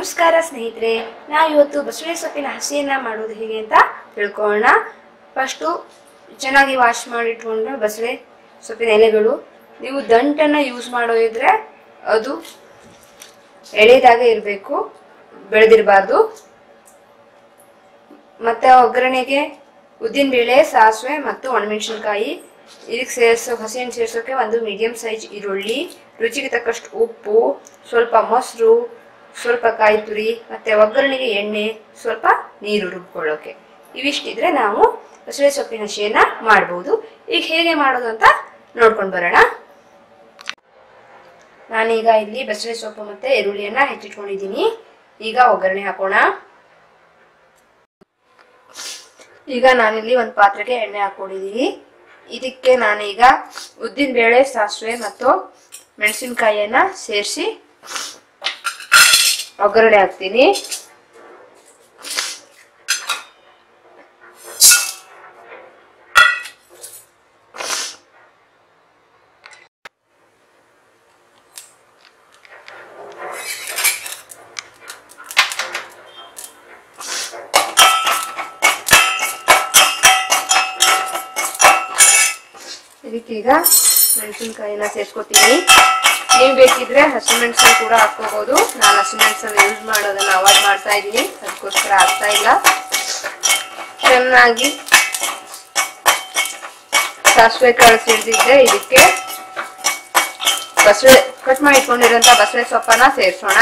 ನಮಸ್ಕಾರ ಸ್ನೇಹಿತರೆ, ನಾ ಇವತ್ತು ಬಸಳೆ ಸೊಪ್ಪಿನ ಹಸಿಯನ್ನ ಮಾಡೋದು ಹೇಗೆ ಅಂತ ತಿಳ್ಕೊಳ್ಳೋಣ. ಫಸ್ಟು ಚೆನ್ನಾಗಿ ವಾಶ್ ಮಾಡಿಟ್ಕೊಂಡು ಬಸಳೆ ಸೊಪ್ಪಿನ ಎಲೆಗಳು. ನೀವು ದಂಟನ್ನು ಯೂಸ್ ಮಾಡೋದಿದ್ರೆ ಅದು ಎಳೆದಾಗ ಇರಬೇಕು, ಬೆಳೆದಿರಬಾರ್ದು. ಮತ್ತೆ ಒಗ್ಗರಣೆಗೆ ಉದ್ದಿನಬೇಳೆ, ಸಾಸಿವೆ ಮತ್ತು ಒಣಮೆಣಸಿನ್ಕಾಯಿ. ಇದಕ್ಕೆ ಸೇರಿಸೋ, ಹಸಿಯನ್ನು ಸೇರಿಸೋಕೆ ಒಂದು ಮೀಡಿಯಂ ಸೈಜ್ ಈರುಳ್ಳಿ, ರುಚಿಗೆ ತಕ್ಕಷ್ಟು ಉಪ್ಪು, ಸ್ವಲ್ಪ ಮೊಸರು ಸ್ವಲ್ಪ ಕಾಯಿ ತುರಿ, ಮತ್ತೆ ಒಗ್ಗರಣೆಗೆ ಎಣ್ಣೆ, ಸ್ವಲ್ಪ ನೀರು ರುಬ್ಕೊಳ್ಳೋಕೆ. ಇವಿಷ್ಟಿದ್ರೆ ನಾವು ಬಸಳೆ ಸೊಪ್ಪಿನ ಶೇನ ಮಾಡ್ಬೋದು. ಈಗ ಹೇಗೆ ಮಾಡೋದು ಅಂತ ನೋಡ್ಕೊಂಡು ಬರೋಣ. ನಾನೀಗ ಇಲ್ಲಿ ಬಸಳೆ ಸೊಪ್ಪು ಮತ್ತೆ ಈರುಳ್ಳಿಯನ್ನ ಹೆಚ್ಚಿಟ್ಕೊಂಡಿದ್ದೀನಿ. ಈಗ ಒಗ್ಗರಣೆ ಹಾಕೋಣ. ಈಗ ನಾನಿಲ್ಲಿ ಒಂದು ಪಾತ್ರೆಗೆ ಎಣ್ಣೆ ಹಾಕೊಂಡಿದ್ದೀನಿ ಇದಕ್ಕೆ ನಾನೀಗ ಉದ್ದಿನ ಬೇಳೆ ಸಾಸಿವೆ ಮತ್ತು ಮೆಣಸಿನಕಾಯಿಯನ್ನ ಸೇರಿಸಿ ಒಗ್ಗರಣೆ ಹಾಕ್ತೀನಿ ಇದಕ್ಕೀಗ ಮೆಣಸಿನ್ಕಾಯಿನ ಸೇರಿಸ್ಕೊತೀನಿ. ನೀವು ಬೇಕಿದ್ರೆ ಹಸಿಮೆಣಸನ್ನು ಕೂಡ ಹಾಕೋಬಹುದು ನಾನು ಹಸಿಮೆಣಸನ್ನು ಯೂಸ್ ಮಾಡೋದನ್ನ ಅವಾಯ್ಡ್ ಮಾಡ್ತಾ ಇದ್ದೀನಿ. ಅದಕ್ಕೋಸ್ಕರ ಆಗ್ತಾ ಇಲ್ಲ. ಚೆನ್ನಾಗಿ ಸಾಸಿವೆ ಕಾಳು ಸಿಡಿದಿದ್ದೆ ಇದಕ್ಕೆ ಬಸಳೆ ಕಟ್ ಮಾಡಿ ಬಸಳೆ ಸೊಪ್ಪನ್ನ ಸೇರಿಸೋಣ.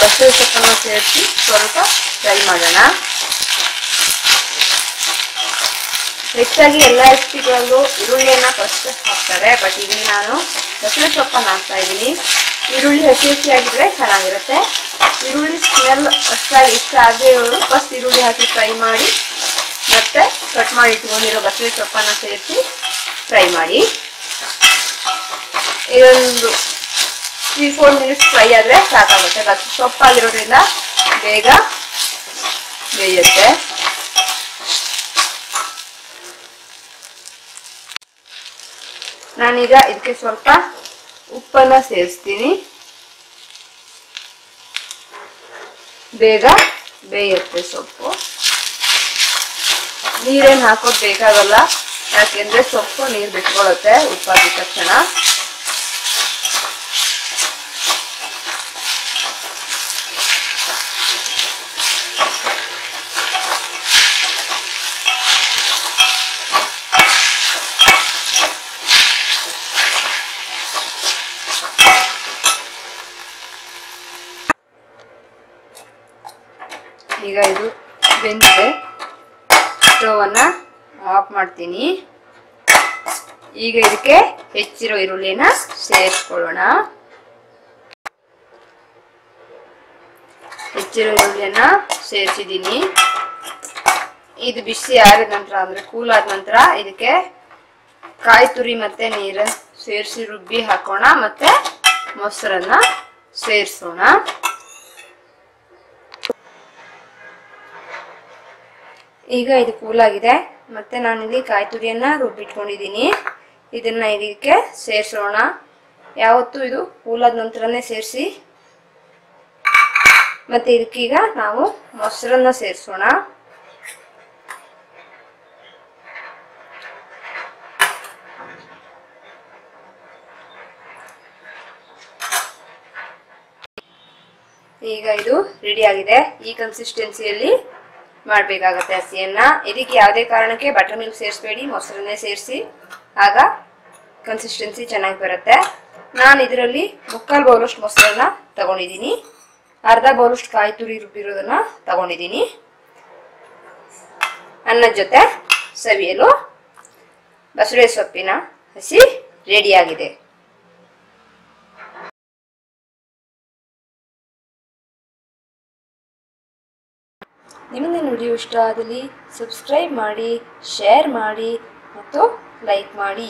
ಬಸಳೆ ಸೊಪ್ಪನ್ನು ಸೇರಿಸಿ ಸ್ವಲ್ಪ ಫ್ರೈ ಮಾಡೋಣ. ಹೆಚ್ಚಾಗಿ ಎಲ್ಲ ರೆಸಿಪಿಗಳಲ್ಲೂ ಈರುಳ್ಳಿಯನ್ನ ಫಸ್ಟ್ ಹಾಕ್ತಾರೆ. ಬಟ್ ಇಲ್ಲಿ ನಾನು ಬಸಳೆ ಸೊಪ್ಪನ್ನು ಹಾಕ್ತಾ ಇದ್ದೀನಿ. ಈರುಳ್ಳಿ ಹಸಿ ಹಸಿಯಾಗಿದ್ರೆ ಚೆನ್ನಾಗಿರುತ್ತೆ. ಈರುಳ್ಳಿ ಸ್ಮೆಲ್ ಅಷ್ಟಾಗಿ ಇಷ್ಟ ಆಗದೆ ಇರೋರು ಫಸ್ಟ್ ಈರುಳ್ಳಿ ಹಾಕಿ ಫ್ರೈ ಮಾಡಿ, ಮತ್ತೆ ಕಟ್ ಮಾಡಿ ಇಟ್ಕೊಂಡಿರೋ ಬಸಳೆ ಸೊಪ್ಪನ್ನು ಸೇರಿಸಿ ಫ್ರೈ ಮಾಡಿ. ಇದೊಂದು ತ್ರೀ ಫೋರ್ ಮಿನಿಟ್ಸ್ ಫ್ರೈ ಆದರೆ ಸಾಕಾಗುತ್ತೆ ಅದು ಸೊಪ್ಪಾಗಿರೋದ್ರಿಂದ ಬೇಗ ಬೇಯುತ್ತೆ. ನಾನೀಗ ಇದಕ್ಕೆ ಸ್ವಲ್ಪ ಉಪ್ಪನ್ನ ಸೇರಿಸ್ತೀನಿ. ಬೇಗ ಬೇಯುತ್ತೆ ಸೊಪ್ಪು. ನೀರೇನು ಹಾಕೋದು ಬೇಕಾಗಲ್ಲ. ಯಾಕೆಂದ್ರೆ ಸೊಪ್ಪು ನೀರು ಬಿಟ್ಕೊಳ್ಳುತ್ತೆ ಉಪ್ಪಾದ ತಕ್ಷಣ ಈಗ ಇದು ಬೆಂದಿದೆ. ಸ್ಟೋವನ್ನು ಆಫ್ ಮಾಡ್ತೀನಿ. ಈಗ ಇದಕ್ಕೆ ಹೆಚ್ಚಿರೋ ಈರುಳ್ಳಿನ ಸೇರಿಸ್ಕೊಳ್ಳೋಣ. ಹೆಚ್ಚಿರೋ ಈರುಳ್ಳಿಯನ್ನ ಸೇರಿಸಿದ್ದೀನಿ. ಇದು ಬಿಸಿ ಆರಿದ ನಂತರ ಅಂದ್ರೆ ಕೂಲ್ ಆದ ನಂತರ ಇದಕ್ಕೆ ಕಾಯಿ ತುರಿ ಮತ್ತೆ ನೀರು ಸೇರಿಸಿ ರುಬ್ಬಿ ಹಾಕೋಣ ಮತ್ತೆ ಮೊಸರನ್ನ ಸೇರಿಸೋಣ. ಈಗ ಇದು ಕೂಲ್ ಆಗಿದೆ. ಮತ್ತೆ ನಾನಿಲ್ಲಿ ಕಾಯಿ ತುರಿಯನ್ನ ರುಬ್ಬಿಟ್ಕೊಂಡಿದ್ದೀನಿ. ಇದನ್ನ ಇದಕ್ಕೆ ಸೇರಿಸೋಣ. ಯಾವತ್ತೂ ಇದು ಕೂಲಾದ ನಂತರನೇ ಸೇರಿಸಿ. ಮತ್ತೆ ಇದಕ್ಕೀಗ ನಾವು ಮೊಸರನ್ನ ಸೇರಿಸೋಣ. ಈಗ ಇದು ರೆಡಿ ಆಗಿದೆ. ಈ ಕನ್ಸಿಸ್ಟೆನ್ಸಿಯಲ್ಲಿ ಮಾಡಬೇಕಾಗತ್ತೆ ಹಸಿಯನ್ನು. ಇದಕ್ಕೆ ಯಾವುದೇ ಕಾರಣಕ್ಕೆ ಬಟರ್ ಮಿಲ್ಕ್ ಸೇರಿಸಬೇಡಿ, ಮೊಸರನ್ನೇ ಸೇರಿಸಿ. ಆಗ ಕನ್ಸಿಸ್ಟೆನ್ಸಿ ಚೆನ್ನಾಗಿ ಬರುತ್ತೆ. ನಾನು ಇದರಲ್ಲಿ ಮುಕ್ಕಾಲು ಬೌಲಷ್ಟು ಮೊಸರನ್ನ ತಗೊಂಡಿದ್ದೀನಿ ಅರ್ಧ ಬೌಲಷ್ಟು ಕಾಯಿ ತುರಿ ರುಬ್ಬಿರೋದನ್ನ ತಗೊಂಡಿದ್ದೀನಿ ಅನ್ನದ ಜೊತೆ ಸವಿಯಲು. ಬಸಳೆ ಸೊಪ್ಪಿನ ಹಸಿ ರೆಡಿಯಾಗಿದೆ ನಿಮಗೆ ವಿಡಿಯೋ ಇಷ್ಟ ಆದಲ್ಲಿ ಸಬ್ಸ್ಕ್ರೈಬ್ ಮಾಡಿ ಶೇರ್ ಮಾಡಿ ಮತ್ತು ಲೈಕ್ ಮಾಡಿ.